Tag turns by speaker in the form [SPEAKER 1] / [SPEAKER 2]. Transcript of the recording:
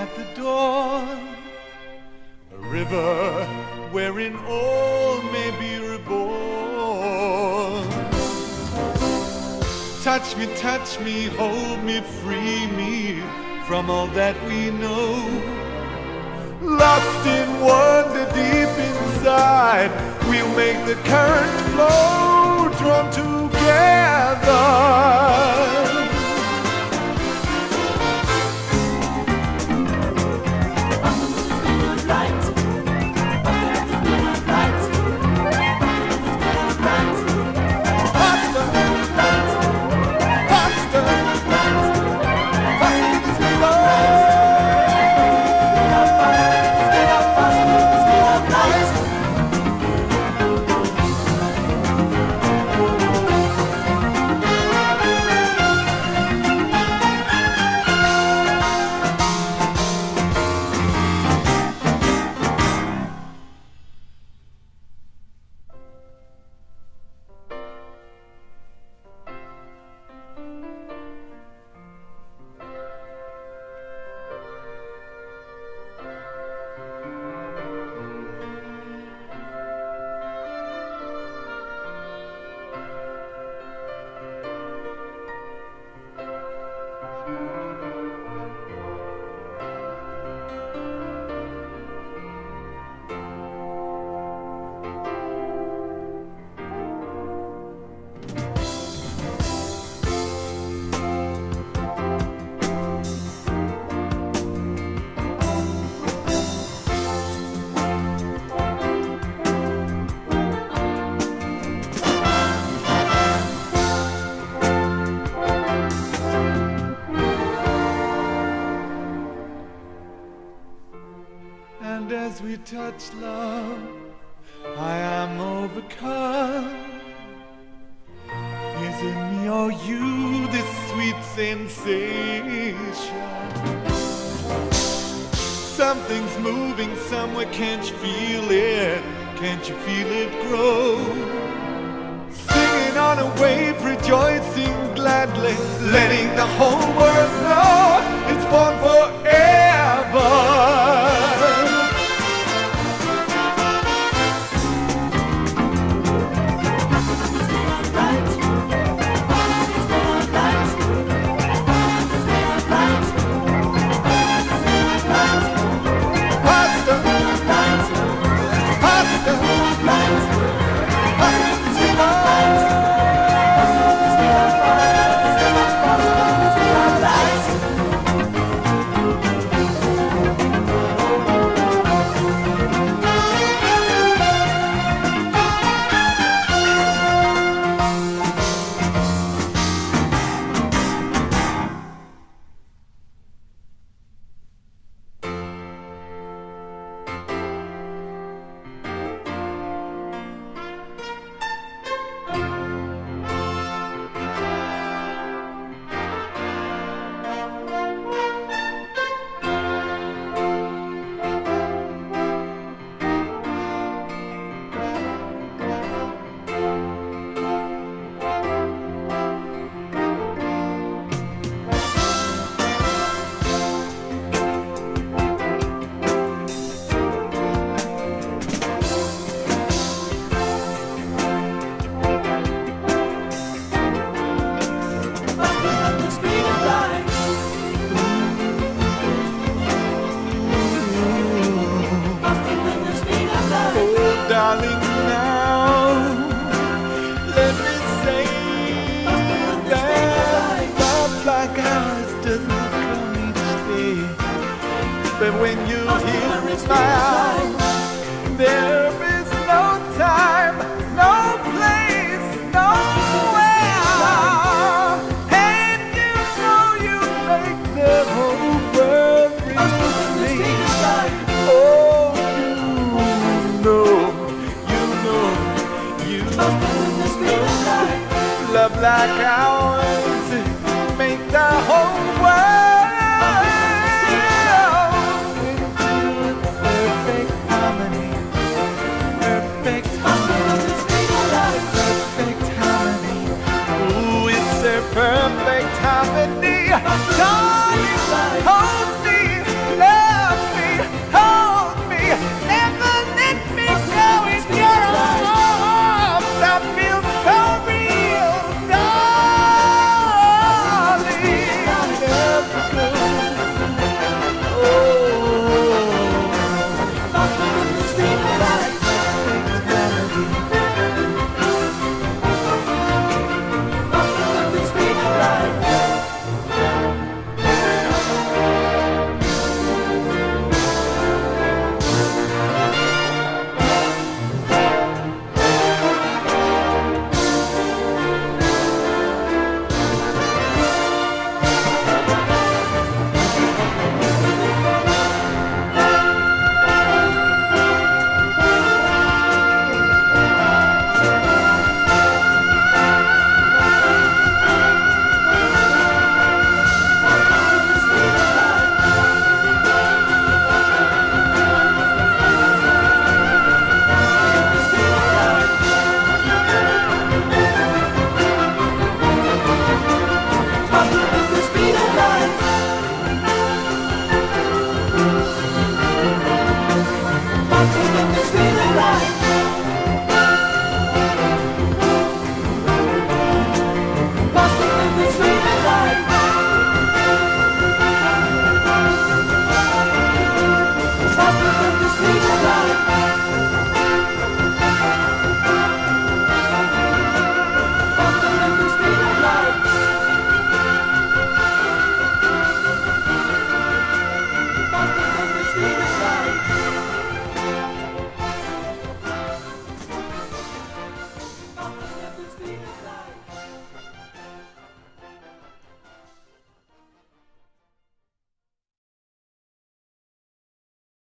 [SPEAKER 1] at the dawn, a river wherein all may be reborn. Touch me, touch me, hold me, free me from all that we know. Lost in wonder deep inside, we'll make the current flow, drawn together. And as we touch love, I am overcome. Is it me or you, this sweet sensation? Something's moving somewhere, can't you feel it? Can't you feel it grow? Singing on a wave, rejoicing gladly, letting the whole world know it's born forever. you smile. There is no time, no place, nowhere. And you know you make the whole world. Oh, you know, you know, you know, love like